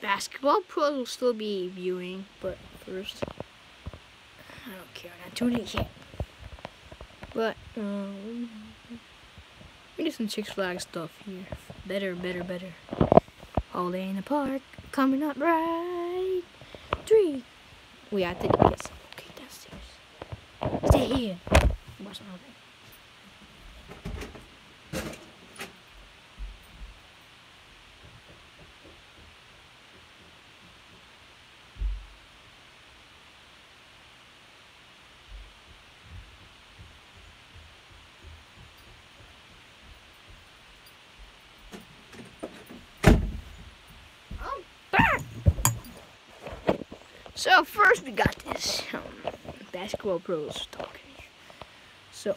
Basketball pros will still be viewing, but first, I don't care. Not tuning in. But um, we do some Six Flags stuff here. Better, better, better. All day in the park coming up right. Three. We have to yes. Okay, downstairs. Stay here. Watch my So first we got this um, basketball pros talking. So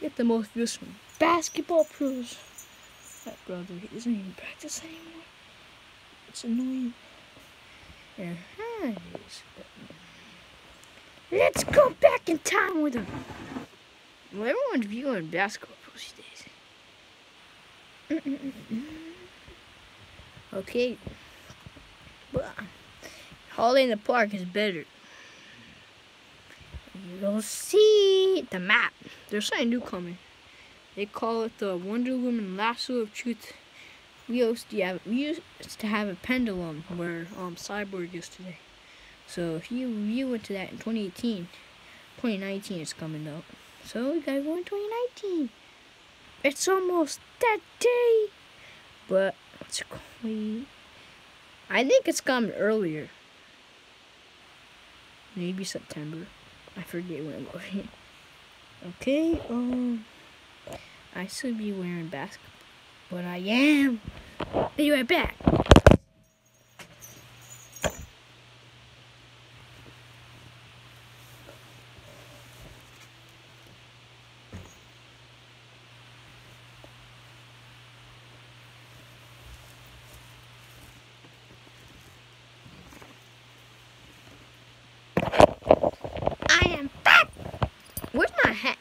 get the most views from basketball pros. That brother he doesn't even practice anymore. It's annoying. Is. Let's go back in time with him. Well, everyone's viewing basketball pros these days. Okay. Holiday in the Park is better. You'll see the map. There's something new coming. They call it the Wonder Woman Lasso of Truth. We used to have we used to have a pendulum where um Cyborg is today. So if you went to that in 2018, 2019 is coming up. So we gotta go in 2019. It's almost that day. But it's I think it's coming earlier. Maybe September. I forget when I'm going. Okay, um I should be wearing basketball. But I am. Be right back. I am back. Where's my hat?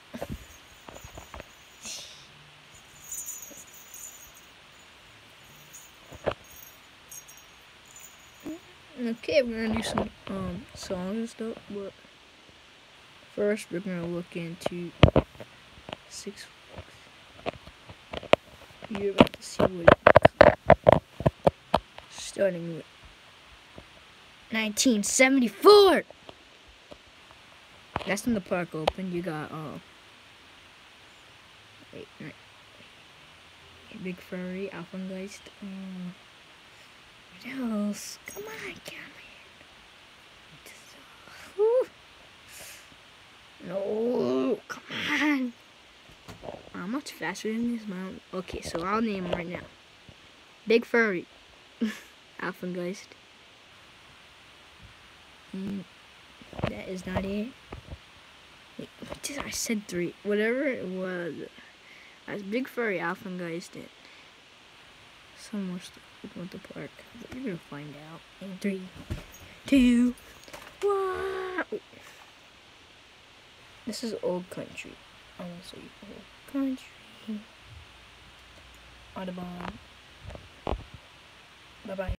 Okay, we're gonna do some um songs and stuff, but first we're gonna look into Six Flags. You're about to see what it starting with 1974. That's when the park opened. You got uh wait, right. Big Furry, Alpengeist, what else? Come on, cameraman. Whew. No, come on. I'm much faster than this man. Okay, so I'll name them right now. Big Furry, Alpengeist. Mm, that is not it. Wait, I said three? Whatever it was. That's Big Furry Alpengeist some more stuff with the park. You're gonna find out in three, two, one. This is old country. I want to say old country. Audubon. Bye bye.